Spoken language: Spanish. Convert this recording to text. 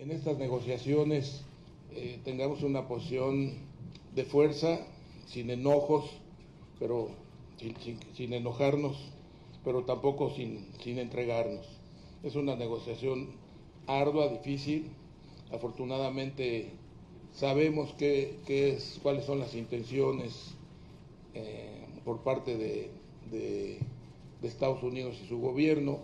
en estas negociaciones eh, tengamos una posición de fuerza, sin enojos, pero sin, sin- sin enojarnos, pero tampoco sin, sin entregarnos. Es una negociación ardua, difícil. Afortunadamente sabemos qué, qué es, cuáles son las intenciones eh, por parte de, de- de Estados Unidos y su gobierno.